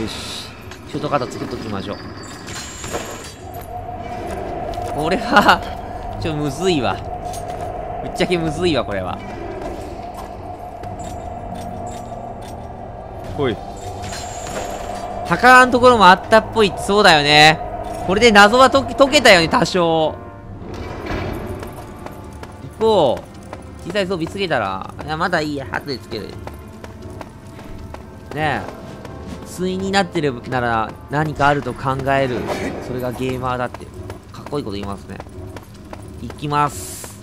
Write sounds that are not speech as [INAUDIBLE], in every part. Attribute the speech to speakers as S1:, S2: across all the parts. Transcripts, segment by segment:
S1: よし。シュートカード作っときましょう。これは [LAUGHS] ちょむずいわ。ぶっちゃけむずいわこれは。ほい。宝のところもあったっぽい。そうだよね。これで謎は解解けたよね多少。一方小さい装備つけたらいやまだいいや。後でつける。ねえ対になってるなら何かあると考える。それがゲーマーだって。かっこいいこと言いますね。いきます。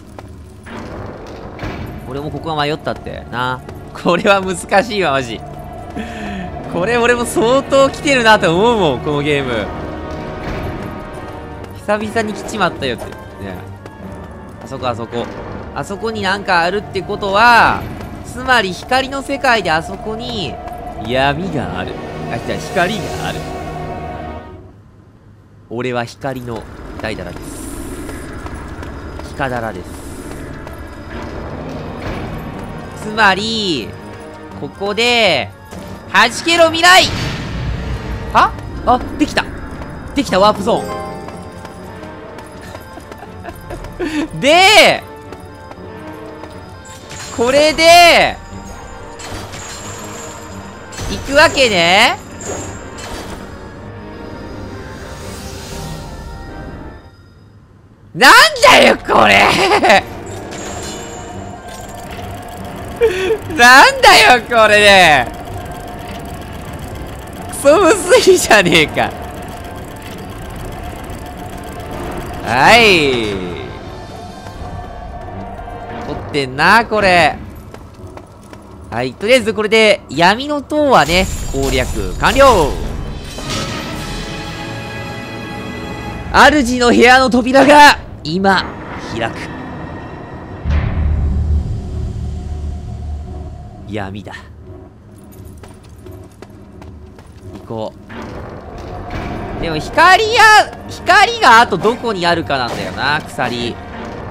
S1: 俺もここは迷ったって。な。これは難しいわマジ。これ俺も相当来てるなって思うもんこのゲーム。久々に来ちまったよって。ね。あそこあそこ。あそこになんかあるってことはつまり光の世界であそこに闇がある。あじゃ光がある。俺は光の大だらです。光だらです。つまりここで弾けろ未来。は？あできた。できたワープゾーン。[LAUGHS] でこれで行くわけね。なんだよこれ。[LAUGHS] なんだよこれね。クソむずいじゃねえか。はい。取ってんなこれ。はいとりあえずこれで闇の塔はね攻略完了。主の部屋の扉が今開く。闇だ。行こう。でも光や光があとどこにあるかなんだよな鎖。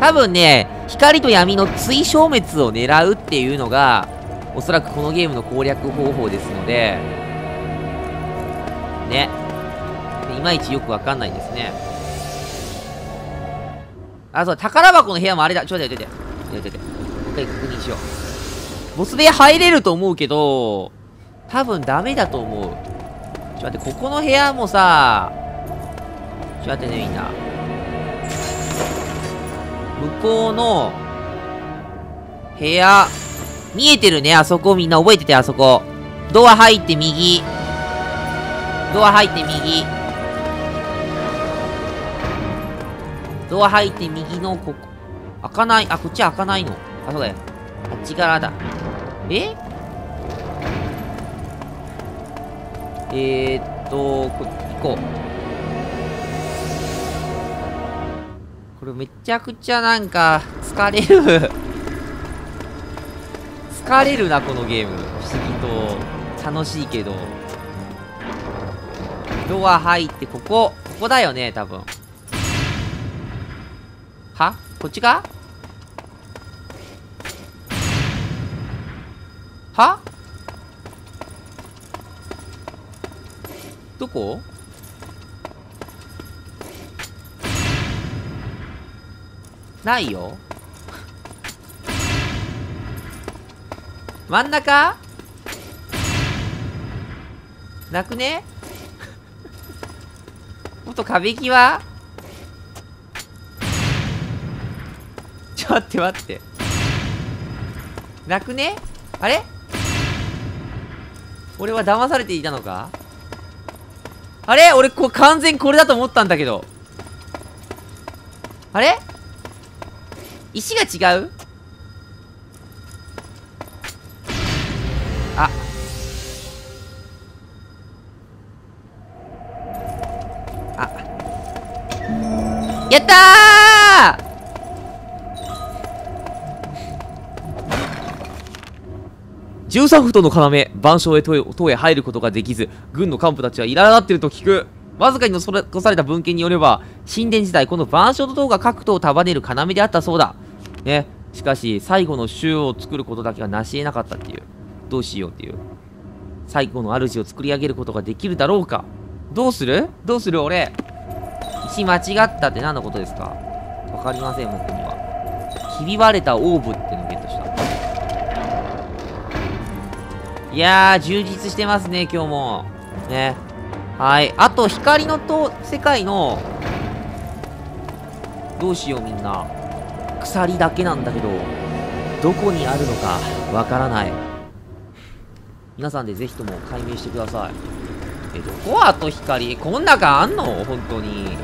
S1: 多分ね光と闇の追消滅を狙うっていうのがおそらくこのゲームの攻略方法ですのでね。いまいちよくわかんないですね。あそう宝箱の部屋もあれだ。ちょっと待って待って待って。一回確認しよう。ボス部屋入れると思うけど多分ダメだと思う。ちょっと待ってここの部屋もさちょっと待ってねみんな。向こうの部屋見えてるね、あそこみんな覚えてて、あそこ。ドア入って右。ドア入って右。ドア入って右のここ。開かない。あ、こっち開かないの。あ、そうだよ。あっち側だ。え？えー、っと、こ行こう。これめちゃくちゃなんか、疲れる疲れるなこのゲーム。不思議と。楽しいけど。ドア入ってここ。ここだよね多分。は？こっちか？は？どこ？ないよ。真ん中？なくね？[LAUGHS] もっと壁際？ちょ、待って待って。なくね？あれ？俺は騙されていたのか？あれ？俺こう完全これだと思ったんだけど。あれ？石が違う？やったー13フトの要、万象へ塔へへ入ることができず、軍の幹部たちは苛立っていると聞く。わずかに残された文献によれば、神殿時代、この万象の塔が各塔を束ねる要であったそうだ。ね。しかし、最後の州を作ることだけは成し得なかったっていう。どうしようっていう。最後の主を作り上げることができるだろうかどうする？どうする俺？石間違ったって何のことですかわかりません僕にはひび割れたオーブってのゲットしたいやー充実してますね今日もねはいあと光のと世界のどうしようみんな鎖だけなんだけどどこにあるのかわからない皆さんでぜひとも解明してくださいえどこあと光こん中あんの本当に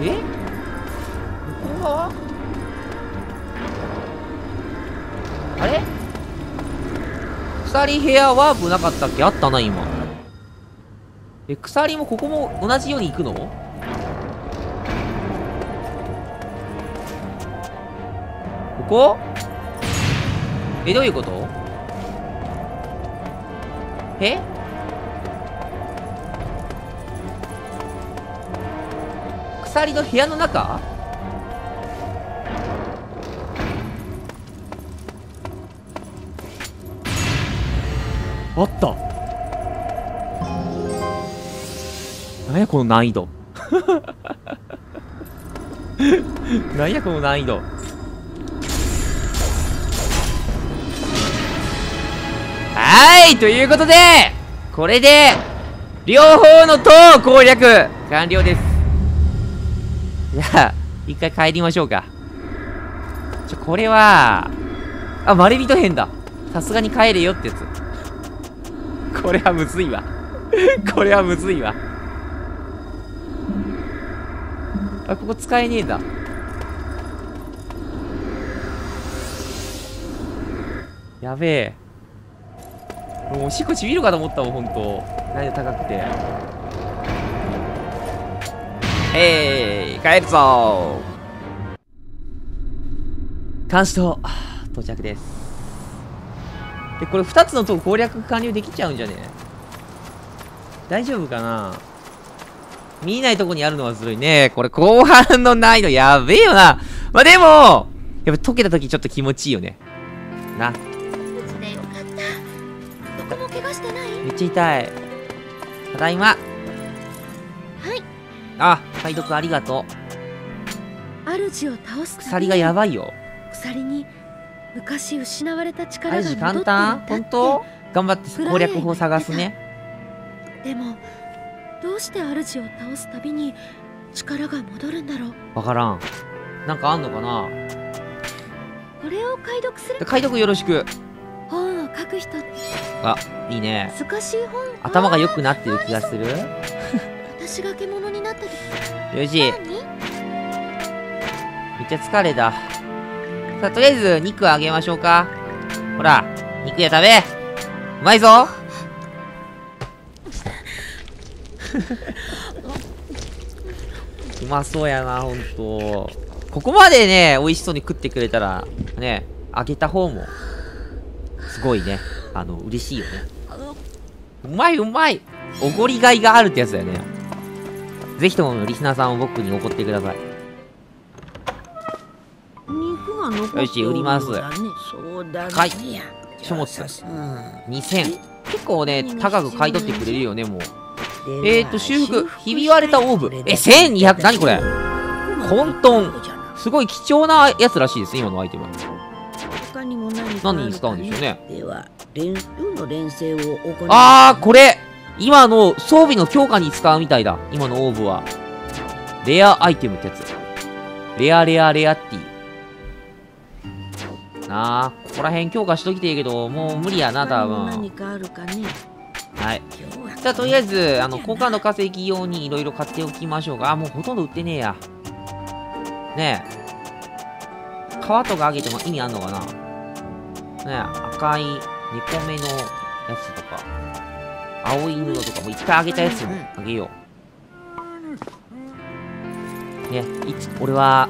S1: え？向こう側あれ？鎖部屋ワープなかったっけ？あったな今。え鎖もここも同じように行くの？ここ？えどういうこと？え鎖の部屋の中？あった。何やこの難易度？[LAUGHS] 何やこの難易度？はいということでこれで両方の塔攻略完了ですじゃあ一回帰りましょうか。ちょこれはあまれびと編だ。さすがに帰れよってやつ。これはむずいわ。[LAUGHS] これはむずいわ。あここ使えねえんだ。やべえ。もうおしっこちびるかと思ったもん、ほんと。難易度高くて。へい、帰るぞ監視塔、到着です。で、これ2つの塔攻略完了できちゃうんじゃね？大丈夫かな？見えないとこにあるのはずるいね。これ後半の難易度やべえよな。まあ、でも、やっぱ溶けた時ちょっと気持ちいいよね。な。めっちゃ痛いただいま
S2: はい
S1: あ解読ありがと
S2: う。主を倒す
S1: 鎖がやばいよ。
S2: 鎖に昔失われた力が戻って
S1: 簡単。本当？頑張って攻略法探すね。
S2: でもどうして主を倒すたびに力が戻るんだろう？
S1: わからん。なんかあんのかな？
S2: これを解読する
S1: 解読よろしく。
S2: 本を書く人。
S1: あいいね。
S2: 難しい本。
S1: 頭が良くなってる気がする。[LAUGHS]
S2: 私が獣に
S1: よし。めっちゃ疲れた。さあとりあえず肉あげましょうか。ほら肉や食べ。うまいぞ。[LAUGHS] うまそうやなほんと。ここまでね美味しそうに食ってくれたらねあげた方もすごいね。あの嬉しいよね。うまいうまい。おごりがいがあるってやつだよね。ぜひともリスナーさんを僕に怒ってください。
S3: 肉が残
S1: よし売ります。
S3: そうだね。
S1: はい。書物2000結構ね高く買い取ってくれるよねもう。えーと修復ひび割れたオーブ。え1200何これ？混沌。すごい貴重なやつらしいです今のアイテム
S3: 何
S1: 何に使うんでしょうね。
S3: では連運の連成を行う。
S1: あーこれ今の装備の強化に使うみたいだ。今のオーブは。レアアイテムってやつ。レアレアレアティなあここら辺強化しときていいけどもう無理やな多分。
S3: 何かあるかね。
S1: はい。じゃあとりあえずあの好感度稼ぎ用にいろいろ買っておきましょうか。あもうほとんど売ってねえや。ねえ。皮とかあげても意味あんのかな。ねえ赤い猫目のやつとか青い布とかも一回あげたやつもあげよう。ねいつ俺は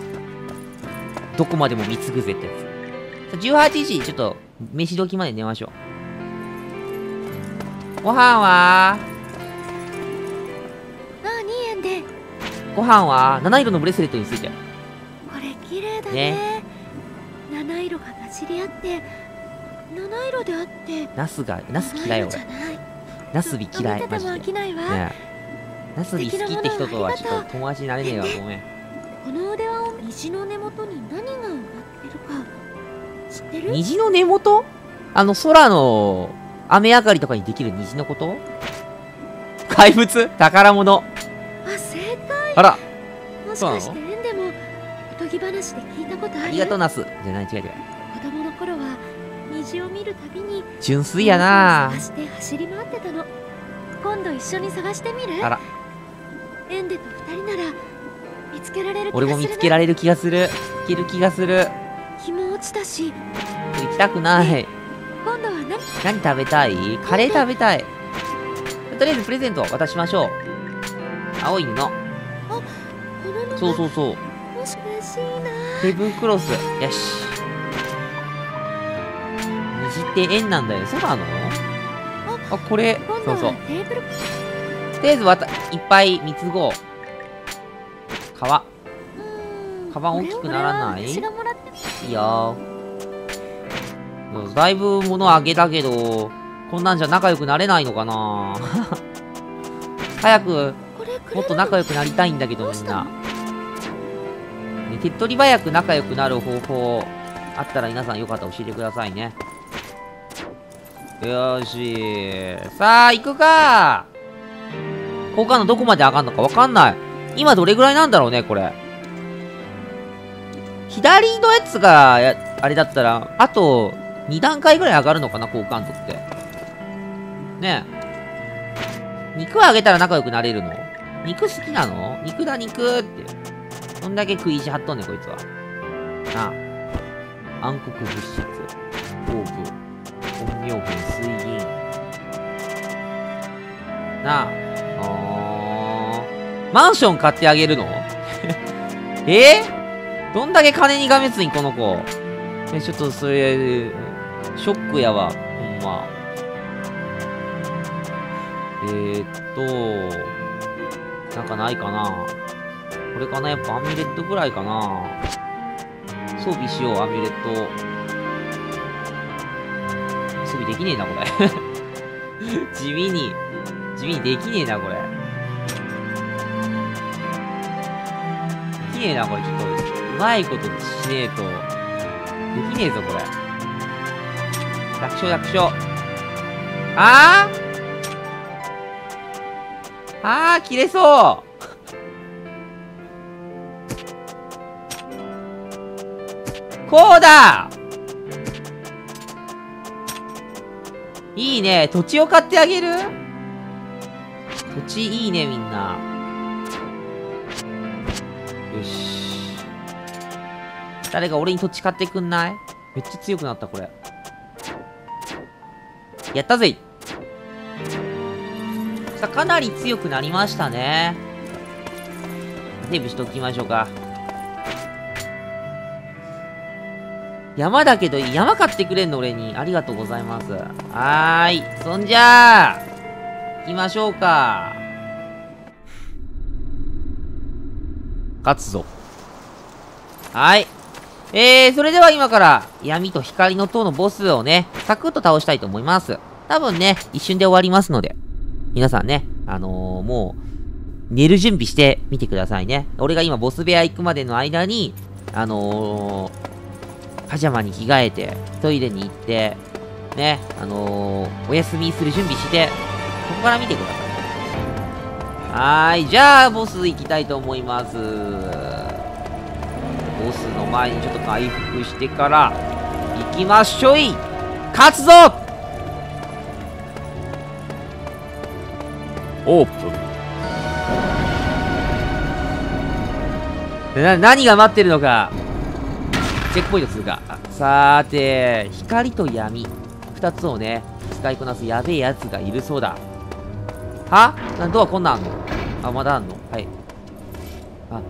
S1: どこまでも貢ぐぜってやつ。18時ちょっと飯時まで寝ましょう。ご飯は？
S2: あ2円で？
S1: ご飯は？七色のブレスレットについて。
S2: これ綺麗だね。
S1: ね。
S2: 七色が混じり合って七色であって。
S1: ナスがナス嫌い俺
S2: ない
S1: ナスビ嫌いマジで。ねえ。ナスビ好きって人とはちょっと友達になれねえわごめん。
S2: この腕輪を虹の根元に何が埋まってるか。知ってる？
S1: 虹の根元？あの空の雨上がりとかにできる虹のこと？怪物？宝物？
S2: あ正解。
S1: あら。
S2: もしかして縁でもおとぎ話で聞いたことある？
S1: ありがとうナス。じゃない違う違う。
S2: 子供の頃は虹を見るたびに
S1: 純粋やな。
S2: 探して走り回ってたの。今度一緒に探してみる？
S1: あら。
S2: エンデと二人なら見つけられる
S1: 俺も見つけられる気がする。いける気がする。
S2: 日も落ちたし。
S1: 行きたくない。
S2: 今度は何？
S1: 何食べたい？カレー食べたい。とりあえずプレゼント渡しましょう。青い布
S2: この布
S1: そうそうそう。
S2: もしかしいな。
S1: テーブルクロスよし。虹って円なんだよそうなの。あこれ。そうそう。とりあえずわたいっぱい貢ごう。皮。
S2: うーん。
S1: カバン大きくならない？い。いよだいぶ物あげたけどこんなんじゃ仲良くなれないのかな。[LAUGHS] 早くもっと仲良くなりたいんだけどみんな、ね、手っ取り早く仲良くなる方法あったら皆さんよかったら教えてくださいねよーしさあ行くか好感度どこまで上がるのかわかんない今どれぐらいなんだろうねこれ左のやつがやあれだったらあと2段階ぐらい上がるのかな好感度ってねえ肉上げたら仲良くなれるの？肉好きなの？肉だ肉って。どんだけ食い意地張っとんねん、こいつは。なあ。暗黒物質。オーブ。本名編水銀。なあ。あマンション買ってあげるの？[LAUGHS] え？どんだけ金にがめつい、この子。ちょっとそれ、ショックやわ、ほんま。えー、っと、なんかないかなこれかなやっぱアミュレットぐらいかな装備しよう、アミュレット。備できねえな、これ。[LAUGHS] 地味に、地味にできねえな、これ。できねえな、これ。ちょっと、うまいことしねえと。できねえぞ、これ。楽勝、楽勝。あー？あー、切れそうこうだいいね。土地を買ってあげる？土地いいね、みんな。よし。誰か俺に土地買ってくんない？めっちゃ強くなった、これ。やったぜさあ、かなり強くなりましたね。セーブしておきましょうか。山だけど、山買ってくれんの俺に。ありがとうございます。はーい。そんじゃあ、行きましょうか。勝つぞ。はい。えー、それでは今から、闇と光の塔のボスをね、サクッと倒したいと思います。多分ね、一瞬で終わりますので、皆さんね、あのー、もう、寝る準備してみてくださいね。俺が今ボス部屋行くまでの間に、あのー、パジャマに着替えて、トイレに行って、ね、あのー、お休みする準備して、ここから見てください。はーい、じゃあ、ボス行きたいと思います。ボスの前にちょっと回復してから、行きましょい勝つぞオープンな、何が待ってるのか。チェックポイント通過。さーて、光と闇。二つをね、使いこなすやべえやつがいるそうだ。は？なんドアこんなんあんの？あ、まだあんの？はい。あ、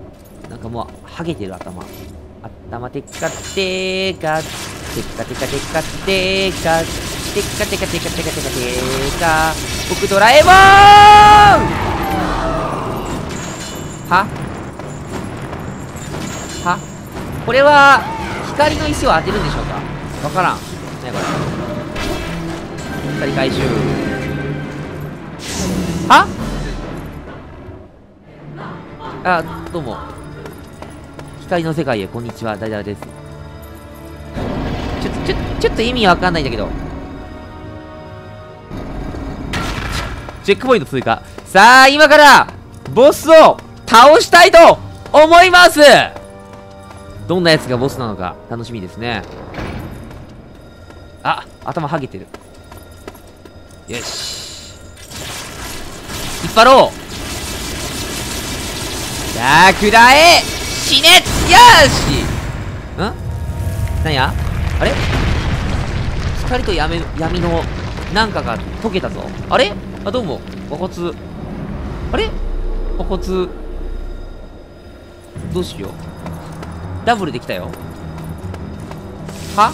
S1: なんかもう、ハゲてる頭。頭テッカテーカ、テッカテカテカテーカ、テッカテカテカテカテカテカ、僕ドラえもんははこれは、光の石を当てるんでしょうか？わからん。ねこれ。鎖回収。は？あどうも。光の世界へこんにちは。ダイダラです。ちょっとちょちょっと意味わかんないんだけど。チェックポイント通過さあ今からボスを倒したいと思います。どんなやつがボスなのか楽しみですね。あ頭はげてる。よし。引っ張ろう。さあくらえ死ね。よし。ん？何や？あれ？光と闇闇のなんかが溶けたぞ。あれ？あどうも。和骨あれ？和骨どうしよう。ダブルできたよ。は？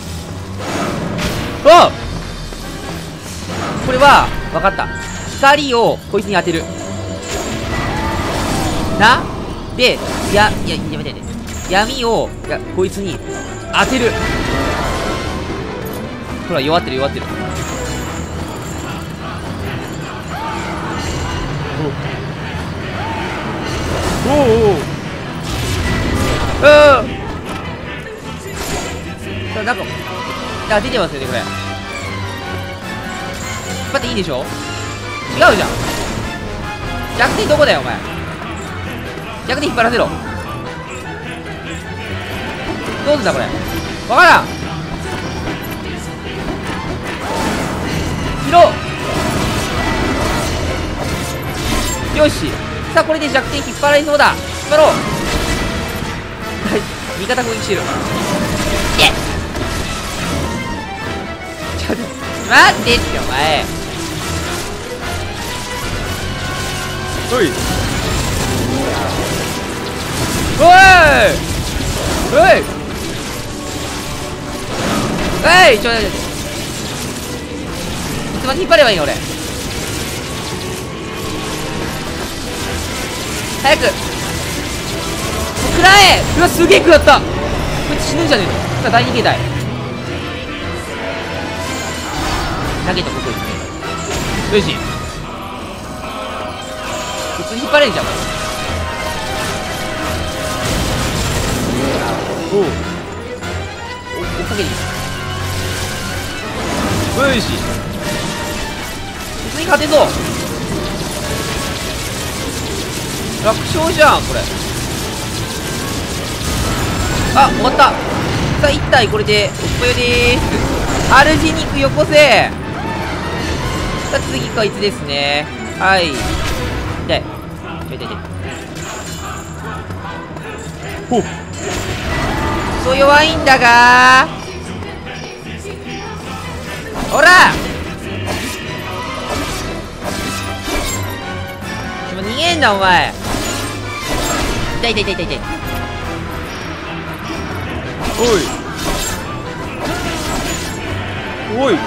S1: お！これは分かった。光をこいつに当てる。な？でやいややめてね闇をやこいつに当てる。ほら弱ってる弱ってる。おおおおう。んなんかあ出てますよねこれ。引っ張っていいでしょ？違うじゃん。逆転どこだよお前。逆転引っ張らせろ。どうすんだこれ。わからん。切ろう。よし。さあこれで弱点引っ張られそうだ。引っ張ろう。はい。味方攻撃してる。待ってってお前。おい。おい。おい。おいちょっと待っていつまで引っ張ればいいの俺。早く。食らえ。うわすげえ食らった。こいつ死ぬんじゃねえの。さあ第二形態投げとここいつねよし普通に引っ張れん。じゃん。おうお追っかけによし普通に勝てそう楽勝じゃん。これあ終わったさあ1体これでおっぽよでーすアルジニクよこせさあ次こいつですね。はい。痛い痛い痛いほっそう弱いんだが。ほら。ちょ逃げんなお前。痛い痛い痛い痛い痛い。おい。おい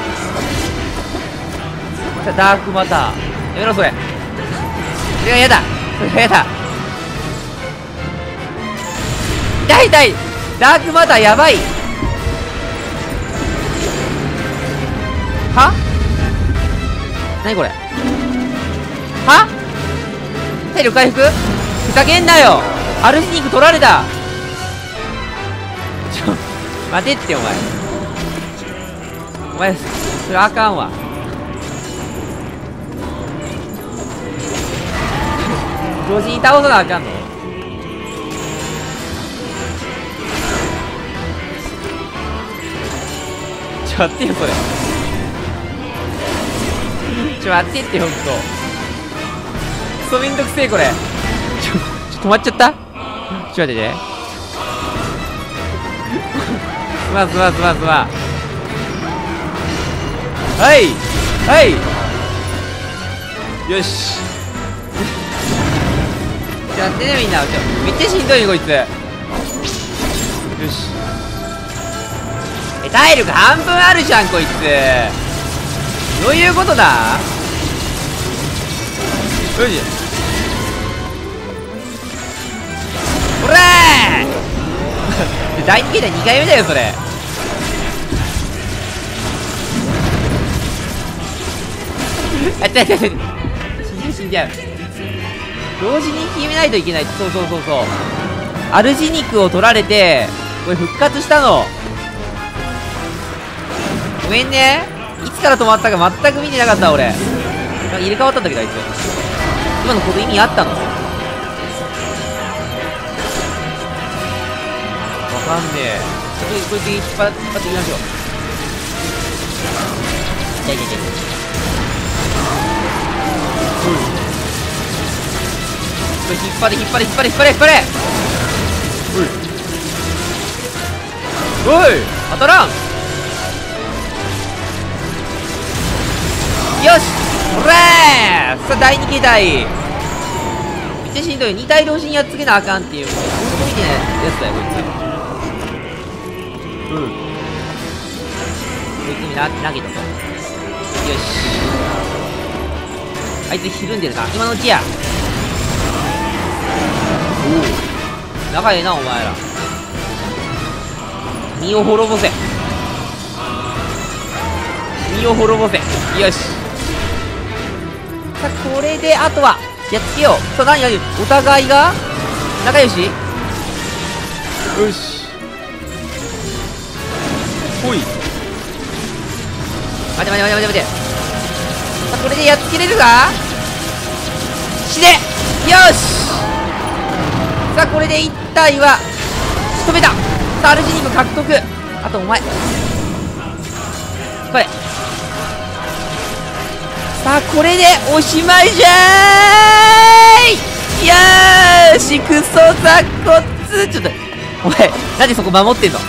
S1: さダークマター。やめろそれ。それが嫌だ。それが嫌だ。痛い痛い。ダークマターやばい。は？何これ？は？体力回復？ふざけんなよ。アルジニック取られた。ちょ待てってお前。お前それあかんわ。同時に倒さなあかんのちょ待ってよそれ。ちょ待ってってほんと。クソめんどくせえこれ。ちょちょ止まっちゃった？ちょ待ってねすまんすまんすまんすま。んはい！はい！よし。ちょ待ってねみんな。ちょめっちゃしんどいねこいつ。よし。え体力半分あるじゃんこいつ。どういうことだ？よし。ほら第2形態2回目だよそれ。あ、違う違う違う。死んじゃう死んじゃう。同時に決めないといけない。そうそうそうそう。主肉を取られて、これ復活したの。ごめんね。いつから止まったか全く見てなかった、俺。入れ替わったんだけど、あいつ。今のこと意味あったの？わかんねえ。これ、これ、引っ張引っ張っていきましょう。いやいやいやいや。引っ張れ引っ張れ引っ張れ引っ張れ引っ張れおいおい当たらんよしほれーさあ第2形態めっちゃしんどい2体同時にやっつけなあかんっていうもう本当みたいなやつだよこいつうんこいつに投げたとよしあいつひるんでるな今のうちやおお仲ええなお前ら。身を滅ぼせ。身を滅ぼせ。よし。さあこれであとはやっつけよう。さあ何何お互いが？仲良し？よし。ほい。待て待て待て待て待て。さあこれでやっつけれるか？死ね！よしさあこれで1体は仕留めた。さあアルジニク獲得。あとお前。これ。さあこれでおしまいじゃーい。よーしクソ雑骨ちょっとお前なんでそこ守ってんの？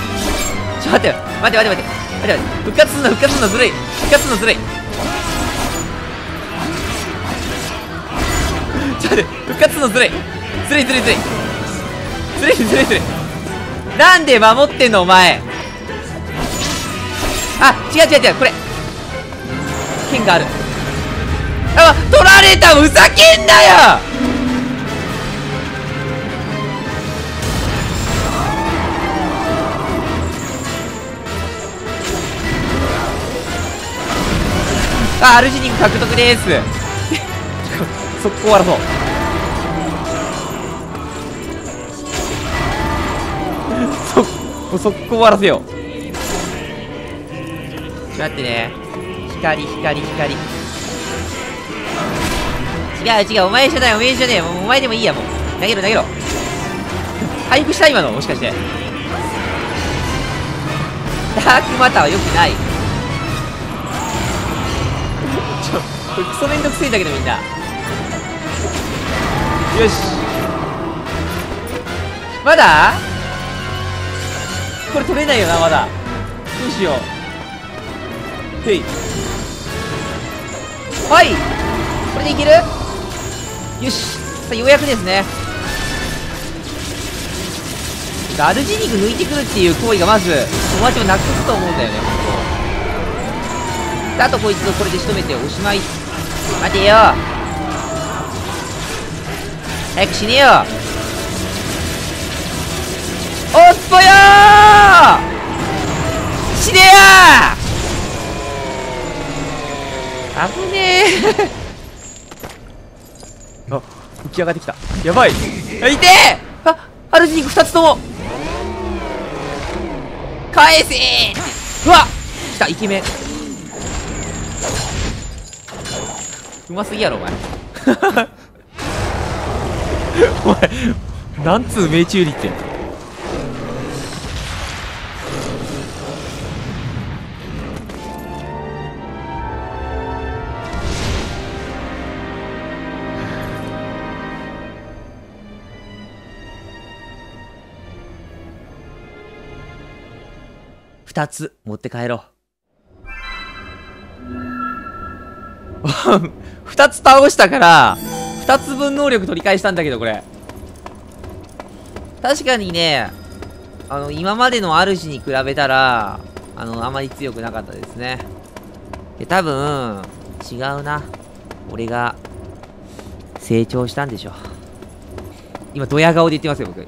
S1: ちょ待ってよ。待って待って待って。待って待って。復活すんの復活すんのずるい。復活すんのずるい。ちょっと待って。復活すんのずるい。ずるいずるいずるい。ずるいずるいずるい。なんで守ってんのお前。あ違う違う違うこれ。剣がある。あ取られたふざけんなよ！あアルジニング獲得です [LAUGHS] 速攻終わらそう。もう速攻終わらせよう。待ってね。光光光。違う違う。お前じゃない。お前じゃねえ。お前でもいいやもう。投げろ投げろ。[LAUGHS] 回復した今の。もしかして。ダークマターは良くない。[LAUGHS] ちょこれクソめんどくせえんだけどみんな。よし。まだ？これ取れないよなまだ。どうし。ようへいはい。これでいける。よし。さあようやくですね。アルジニク抜いてくるっていう行為がまず友達をなくすと思うんだよね。本当。あとこいつをこれで仕留めておしまい。待てよ。早く死ねよ。死ねや！ー危ねえ。[LAUGHS] あ浮き上がってきた。やばい。あいてえ！あアルジニク2つとも。返せ！ーうわ！来たイケメン。うますぎやろお前。[LAUGHS] お前なんつう命中率や2つ持って帰ろう。[LAUGHS] 2つ倒したから2つ分能力取り返したんだけどこれ。確かにねあの今までの主に比べたらあのあまり強くなかったですね。で多分違うな。俺が成長したんでしょ今ドヤ顔で言ってますよ僕。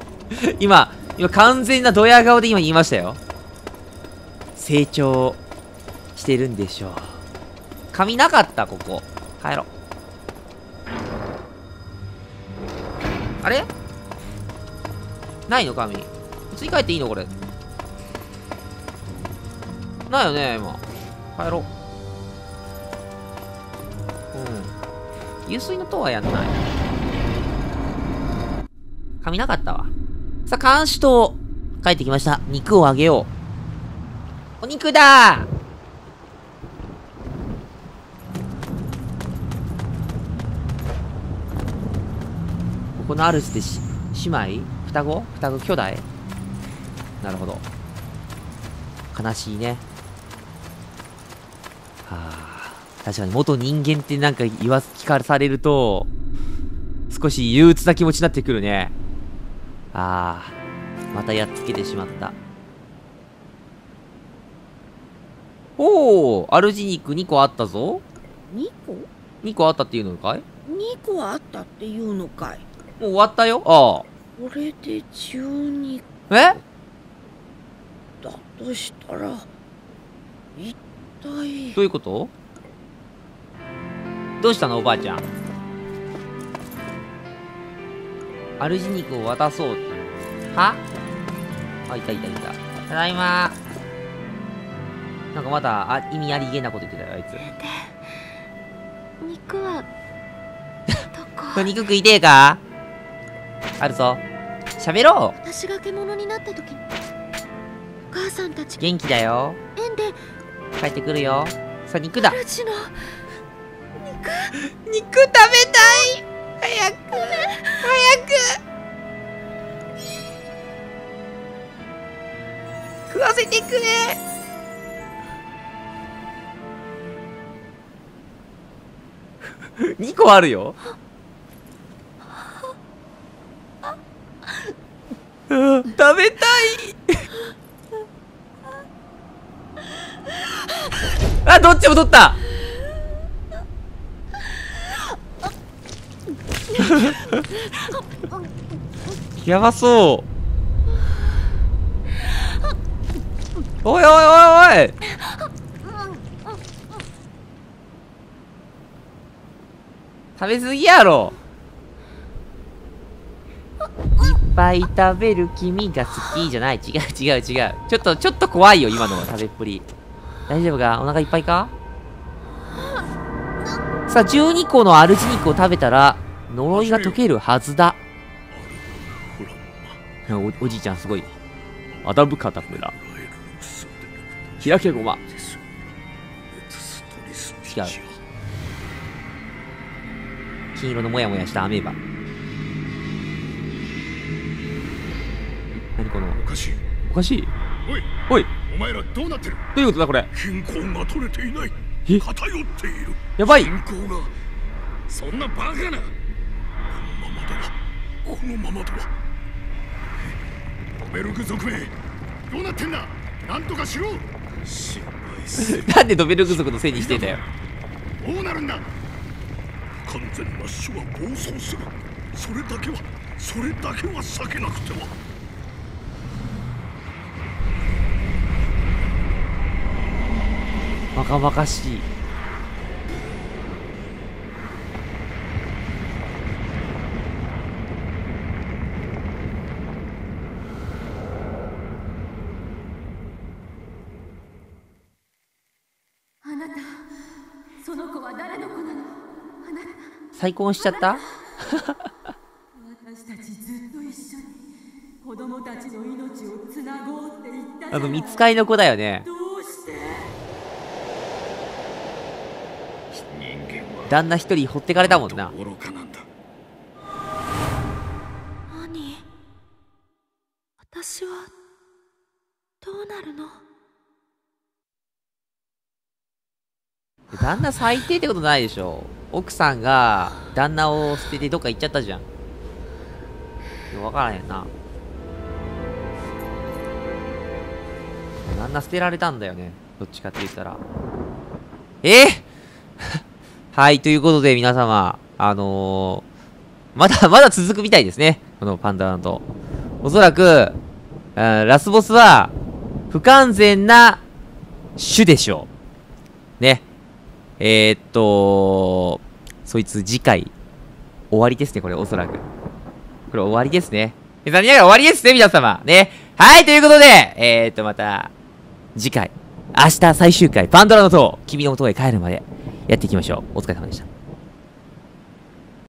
S1: [LAUGHS] 今今完全なドヤ顔で今言いましたよ。成長してるんでしょう。紙なかったここ。帰ろう。あれ？ないの紙普通に帰っていいのこれ。ないよね今。帰ろう。うん。油水の塔はやんない。紙なかったわ。さあ監視塔。帰ってきました。肉をあげよう。お肉だ。ここの主ってし姉妹？双子？双子兄弟？なるほど。悲しいね。はあ。確かに元人間ってなんか言わ聞かされると少し憂鬱な気持ちになってくるね。ああ。またやっつけてしまった。おお主肉2個あったぞ。
S3: 2個
S1: ？2個あったっていうのかい
S3: ?2 個あったっていうのかい。
S1: もう終わったよ。あ
S3: これで12
S1: あえ？
S3: だとしたら一体？
S1: どういうこと？どうしたのおばあちゃん？主肉を渡そう。は？あいたいたいた。ただいまなんかまだあ意味ありげなこと言ってたよあいつ。
S2: 肉はど
S1: こ？[LAUGHS] 肉食いてえか？あるぞ。喋ろう。
S2: 私が獣になった時。お母さんたち
S1: 元気だよ。
S2: 園で。
S1: 帰ってくるよ。さあ肉だ。
S2: 主の。
S1: 肉食べたい。早く。早く。食わせてくれ2個あるよ。食べたい。あどっちも取った？やばそう。おいおいおいおい。食べ過ぎやろ。いっぱい食べる君が好きじゃない。違う違う違う。ちょっとちょっと怖いよ今の食べっぷり。大丈夫か？お腹いっぱいか？さあ12個の主肉を食べたら呪いが解けるはずだ。おおじいちゃんすごい。アダブカタプラ開けごま。違う。金色のモヤモヤしたアメーバ。何この？
S4: おかしい。
S1: おかしい？
S4: おい。
S1: おい。
S4: お前らどうなってる？
S1: どういうことだこれ？
S4: 均衡が取れていない。
S1: え？
S4: 偏っている。
S1: やばい。
S4: 均衡がそんなバカな。このままでは。このままでは。ベルグ族名。どうなってんだ？なんとかしろ。[LAUGHS]
S1: なんでドベルグ族のせいにしてんだよ。
S4: どうなるんだ？完全な死は暴走するそれだけはそれだけは避けなくては。
S1: バカバカしい
S2: あなたその子は誰の子なのあなた
S1: 再婚しちゃった？
S5: 私たちずっと一緒に子供たちの命をつなごうって言ったじゃない。
S1: あの見つかりの子だよね。
S5: どうして？
S4: 人間は
S1: 旦那一人ほってかれたもんな。
S4: 愚かなんだ。
S2: 何私はどうなるの？
S1: 旦那最低ってことないでしょ。奥さんが旦那を捨ててどっか行っちゃったじゃん。分からへんな。旦那捨てられたんだよね。どっちかって言ったら。え？[LAUGHS] はいということで皆様あのー、まだまだ続くみたいですね。このパンダランド。おそらく、ラスボスは不完全な種でしょう。えー、っと、そいつ次回、終わりですね、これ、おそらく。これ終わりですね。残念ながら終わりですね、皆様。ね。はい、ということで、えー、っと、また、次回、明日最終回、パンドラの塔、君の元へ帰るまで、やっていきましょう。お疲れ様でした。